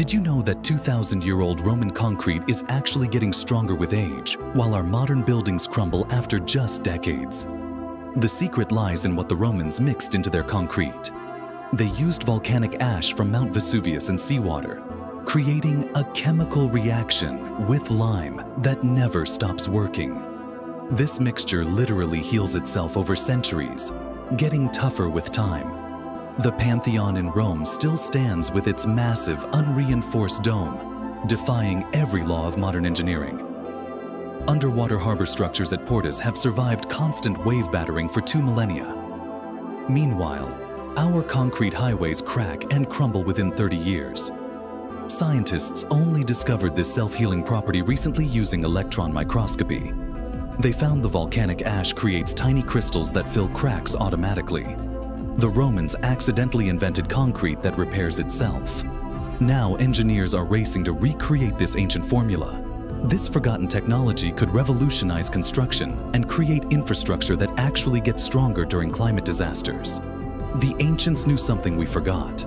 Did you know that 2,000-year-old Roman concrete is actually getting stronger with age, while our modern buildings crumble after just decades? The secret lies in what the Romans mixed into their concrete. They used volcanic ash from Mount Vesuvius and seawater, creating a chemical reaction with lime that never stops working. This mixture literally heals itself over centuries, getting tougher with time. The Pantheon in Rome still stands with its massive, unreinforced dome, defying every law of modern engineering. Underwater harbor structures at Portus have survived constant wave battering for two millennia. Meanwhile, our concrete highways crack and crumble within 30 years. Scientists only discovered this self-healing property recently using electron microscopy. They found the volcanic ash creates tiny crystals that fill cracks automatically. The Romans accidentally invented concrete that repairs itself. Now engineers are racing to recreate this ancient formula. This forgotten technology could revolutionize construction and create infrastructure that actually gets stronger during climate disasters. The ancients knew something we forgot.